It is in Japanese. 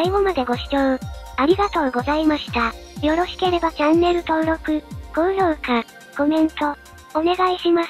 最後までご視聴、ありがとうございました。よろしければチャンネル登録、高評価、コメント、お願いします。